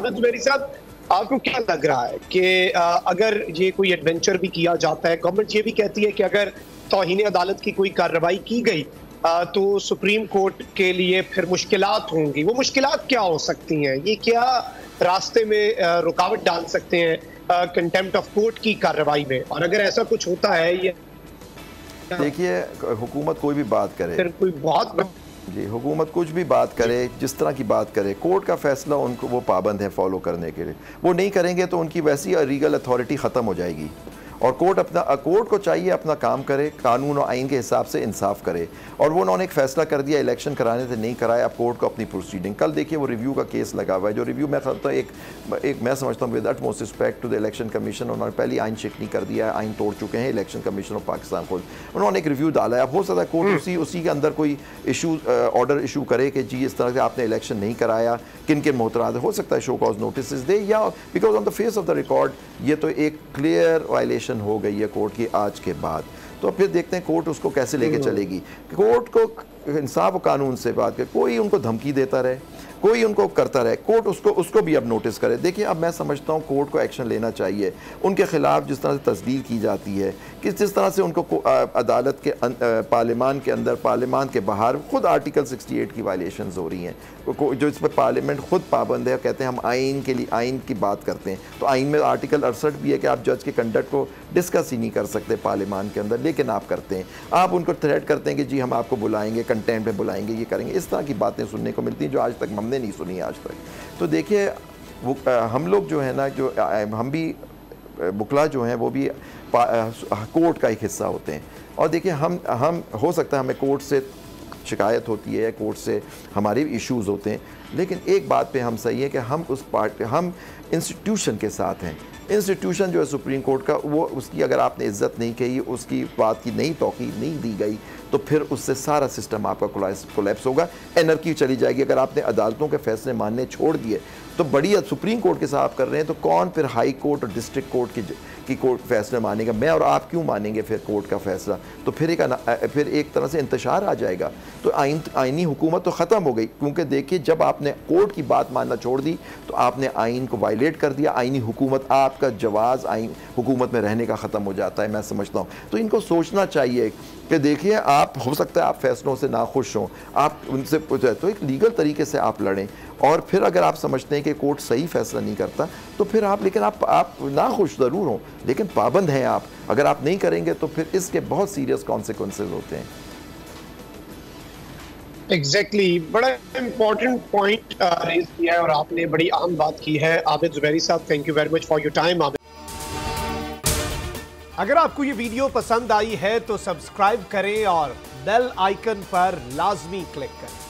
मेरे साथ आपको क्या लग रहा है कि अगर ये कोई एडवेंचर भी किया जाता है गवर्नमेंट ये भी कहती है कि अगर तोहिन अदालत की कोई कार्रवाई की गई तो सुप्रीम कोर्ट के लिए फिर मुश्किल होंगी। वो मुश्किल क्या हो सकती हैं? ये क्या रास्ते में रुकावट डाल सकते हैं कंटेम्प्ट ऑफ़ कोर्ट की कार्रवाई में? और अगर ऐसा कुछ होता है ये देखिए हुकूमत कोई भी बात करे फिर कोई बहुत जी, हुकूमत कुछ भी बात करे, जिस तरह की बात करे, कोर्ट का फैसला उनको वो पाबंद है फॉलो करने के लिए। वो नहीं करेंगे तो उनकी वैसी लीगल अथॉरिटी ख़त्म हो जाएगी। और कोर्ट अपना कोर्ट को चाहिए अपना काम करे कानून और आइन के हिसाब से इंसाफ करे। और वो उन्होंने एक फैसला कर दिया इलेक्शन कराने से नहीं कराया अब कोर्ट को अपनी प्रोसीडिंग कल देखिए वो रिव्यू का केस लगा हुआ है जो रिव्यू मैं समझता हूँ एक एक मैं समझता हूँ with at most respect to the election commission उन्होंने पहली आइन शिकनी कर दिया है आइन तोड़ चुके हैं इलेक्शन कमीशन ऑफ़ पाकिस्तान को उन्होंने एक रिव्यू डाला है अब हो सकता है कोर्ट हम्म। उसी उसी के अंदर कोई इशू ऑर्डर इशू करे कि जी इस तरह से आपने इलेक्शन नहीं कराया किन किन मोहतराज हो सकता है शो कॉज नोटिस दे या because on the face of the record ये तो एक क्लियर वायलेशन हो गई है कोर्ट की आज के बाद तो फिर देखते हैं कोर्ट उसको कैसे लेके हम्म। चलेगी कोर्ट को इंसाफ कानून से बात कर, कोई उनको धमकी देता रहे, कोई उनको करता रहे, कोर्ट उसको उसको भी अब नोटिस करे। देखिए, अब मैं समझता हूँ कोर्ट को एक्शन लेना चाहिए। उनके खिलाफ जिस तरह से तस्दील की जाती है कि जिस तरह से उनको अदालत के पार्लियामान के अंदर, पार्लियामान के बाहर खुद आर्टिकल 68 की वायलेशन हो रही हैं। जो इस पर पार्लियामेंट खुद पाबंद है कहते हैं हम आइन के लिए आइन की बात करते हैं। तो आइन में आर्टिकल अड़सठ भी है कि आप जज के कंडक्ट को डिस्कस ही नहीं कर सकते पार्लियामान के अंदर, लेकिन आप करते हैं। आप उनको थ्रेट करते हैं कि जी हम आपको बुलाएँगे कंटेंट में बुलाएँगे, ये करेंगे, इस तरह की बातें सुनने को मिलती हैं जो आज तक हमने नहीं सुनी आज तक। तो देखिए, वो हम लोग जो है ना, जो हम भी बुकला जो हैं, वो भी कोर्ट का एक हिस्सा होते हैं। और देखिए, हम हम, हो सकता है हमें कोर्ट से शिकायत होती है कोर्ट से हमारे भी इश्यूज़ होते हैं। लेकिन एक बात पे हम सही है कि हम उस पार्ट हम इंस्टीट्यूशन के साथ हैं। इंस्टीट्यूशन जो है सुप्रीम कोर्ट का, वो उसकी अगर आपने इज़्ज़त नहीं कही, उसकी बात की नई तोक़ी नहीं दी गई तो फिर उससे सारा सिस्टम आपका कोलैप्स होगा। एनर्की चली जाएगी। अगर आपने अदालतों के फैसले मानने छोड़ दिए तो बड़ी सुप्रीम कोर्ट के साथ कर रहे हैं तो कौन फिर हाई कोर्ट और डिस्ट्रिक्ट कोर्ट की की कोर्ट फैसला मानेगा? मैं और आप क्यों मानेंगे फिर कोर्ट का फैसला? तो फिर एक फिर एक तरह से इंतशार आ जाएगा। तो आइन, आइनी हुकूमत तो ख़त्म हो गई, क्योंकि देखिए, जब आपने कोर्ट की बात मानना छोड़ दी तो आपने आइन को वायलेट कर दिया। आइनी हुकूमत, आपका जवाज़ आइन, हुकूमत में रहने का ख़त्म हो जाता है, मैं समझता हूँ। तो इनको सोचना चाहिए कि देखिए, आप, हो सकता है आप फैसलों से नाखुश हों, आप उनसे तो एक लीगल तरीके से आप लड़ें। और फिर अगर आप समझते हैं कि कोर्ट सही फैसला नहीं करता तो फिर आप लेकिन आप आप नाखुश ज़रूर हों लेकिन पाबंद हैं आप। अगर आप नहीं करेंगे तो फिर इसके बहुत सीरियस कॉन्सिक्वेंसेज होते हैं। Exactly exactly. बड़ा इंपॉर्टेंट पॉइंट रेज किया है और आपने बड़ी अहम बात की है। आबिद जुबैरी साहब thank you very much for your time Abid. अगर आपको ये वीडियो पसंद आई है तो सब्सक्राइब करें और बेल आइकन पर लाजमी क्लिक करें।